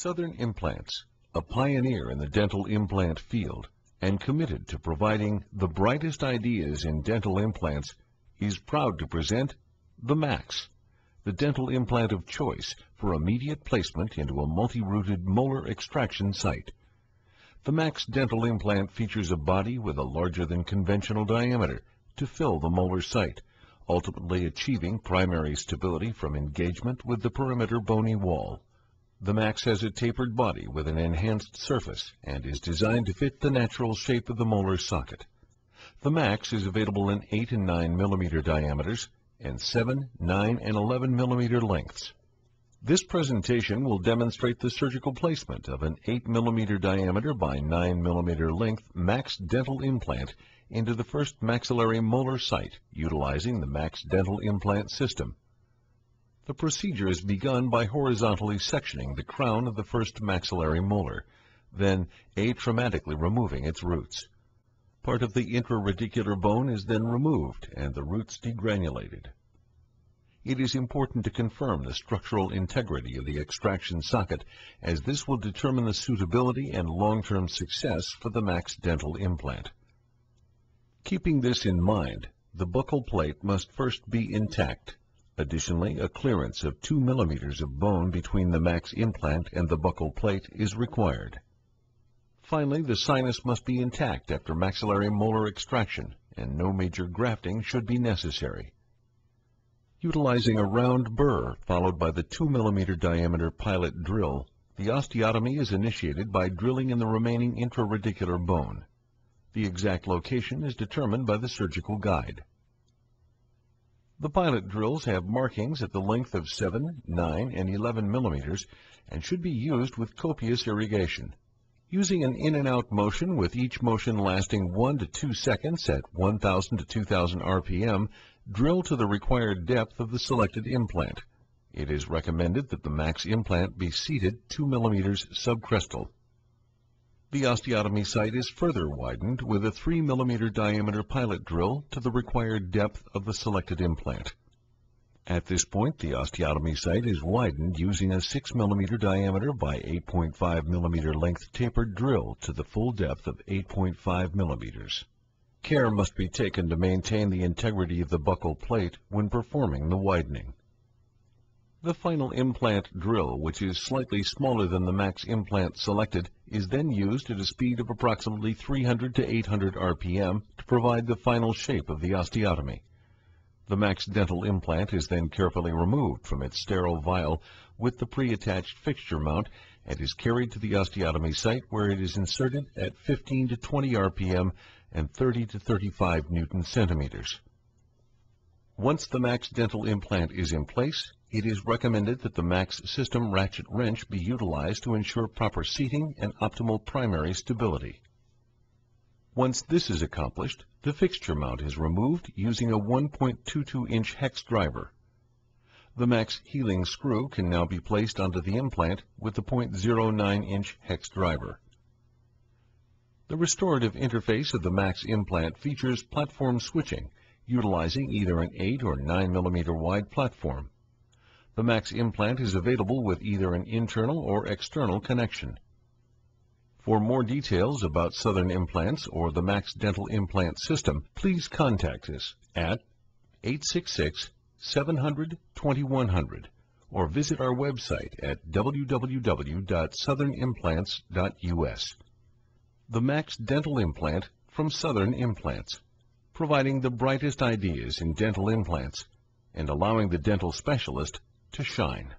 Southern Implants, a pioneer in the dental implant field and committed to providing the brightest ideas in dental implants, is proud to present the MAX, the dental implant of choice for immediate placement into a multi-rooted molar extraction site. The MAX dental implant features a body with a larger than conventional diameter to fill the molar site, ultimately achieving primary stability from engagement with the perimeter bony wall. The Max has a tapered body with an enhanced surface and is designed to fit the natural shape of the molar socket. The Max is available in 8 and 9 millimeter diameters and 7, 9, and 11 millimeter lengths. This presentation will demonstrate the surgical placement of an 8 millimeter diameter by 9 millimeter length Max dental implant into the first maxillary molar site utilizing the Max dental implant system. The procedure is begun by horizontally sectioning the crown of the first maxillary molar, then atraumatically removing its roots. Part of the intraradicular bone is then removed and the roots degranulated. It is important to confirm the structural integrity of the extraction socket as this will determine the suitability and long-term success for the Max dental implant. Keeping this in mind, the buccal plate must first be intact Additionally, a clearance of 2 millimeters of bone between the max implant and the buccal plate is required. Finally, the sinus must be intact after maxillary molar extraction, and no major grafting should be necessary. Utilizing a round burr followed by the 2 millimeter diameter pilot drill, the osteotomy is initiated by drilling in the remaining intraradicular bone. The exact location is determined by the surgical guide. The pilot drills have markings at the length of 7, 9, and 11 millimeters and should be used with copious irrigation. Using an in and out motion with each motion lasting 1 to 2 seconds at 1000 to 2000 RPM, drill to the required depth of the selected implant. It is recommended that the max implant be seated 2 millimeters subcrestal. The osteotomy site is further widened with a 3 mm diameter pilot drill to the required depth of the selected implant. At this point, the osteotomy site is widened using a 6 mm diameter by 8.5 mm length tapered drill to the full depth of 8.5 mm. Care must be taken to maintain the integrity of the buccal plate when performing the widening. The final implant drill, which is slightly smaller than the max implant selected, is then used at a speed of approximately 300 to 800 RPM to provide the final shape of the osteotomy. The max dental implant is then carefully removed from its sterile vial with the pre-attached fixture mount and is carried to the osteotomy site where it is inserted at 15 to 20 RPM and 30 to 35 Newton centimeters. Once the max dental implant is in place, it is recommended that the MAX system ratchet wrench be utilized to ensure proper seating and optimal primary stability. Once this is accomplished, the fixture mount is removed using a 1.22-inch hex driver. The MAX healing screw can now be placed onto the implant with the 0.09-inch hex driver. The restorative interface of the MAX implant features platform switching, utilizing either an 8 or 9 millimeter wide platform. The Max implant is available with either an internal or external connection. For more details about Southern Implants or the Max Dental Implant System, please contact us at 866-700-2100 or visit our website at www.southernimplants.us. The Max Dental Implant from Southern Implants, providing the brightest ideas in dental implants and allowing the dental specialist to shine.